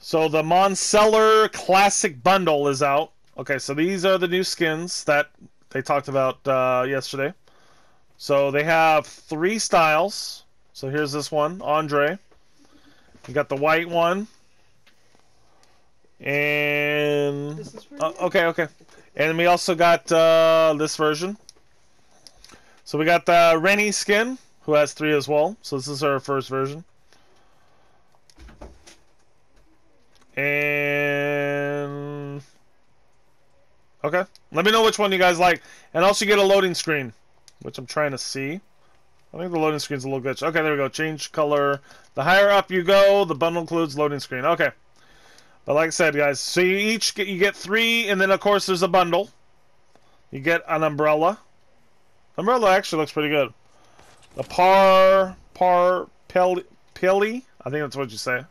So the Moncler Classic Bundle is out. Okay, so these are the new skins that they talked about uh, yesterday. So they have three styles. So here's this one, Andre. You got the white one. And uh, okay, okay. And we also got uh, this version. So we got the Rennie skin, who has three as well. So this is our first version. And okay, let me know which one you guys like, and also get a loading screen, which I'm trying to see. I think the loading screen's a little glitch. Okay, there we go. Change color. The higher up you go, the bundle includes loading screen. Okay. But like I said, guys, so you each get you get three, and then of course there's a bundle. You get an umbrella. Umbrella actually looks pretty good. The par par peli, peli I think that's what you say,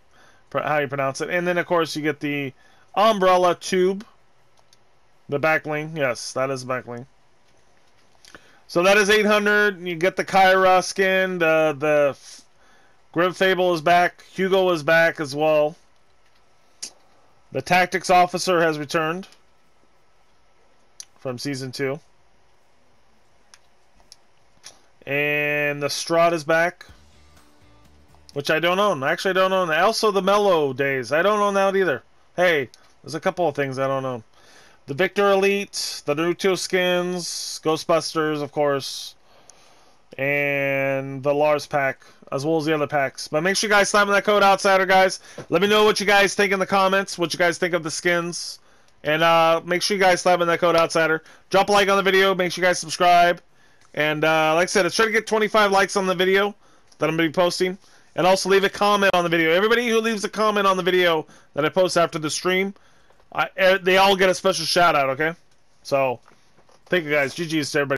how you pronounce it. And then of course you get the umbrella tube. The back bling, yes, that is back bling. So that is 800. You get the Kyra skin. The the Grim Fable is back. Hugo is back as well. The tactics officer has returned from season two. And the Strahd is back. Which I don't own. Actually, I don't own. Also, the Mellow Days. I don't own that either. Hey, there's a couple of things I don't own. The Victor Elite, the Naruto skins, Ghostbusters, of course, and the Lars pack as well as the other packs. But make sure you guys slap in that code Outsider, guys. Let me know what you guys think in the comments, what you guys think of the skins. And uh, make sure you guys slap in that code Outsider. Drop a like on the video. Make sure you guys subscribe. And uh, like I said, let's try to get 25 likes on the video that I'm going to be posting. And also leave a comment on the video. Everybody who leaves a comment on the video that I post after the stream, I, eh, they all get a special shout out, okay? So, thank you guys. GG's to everybody.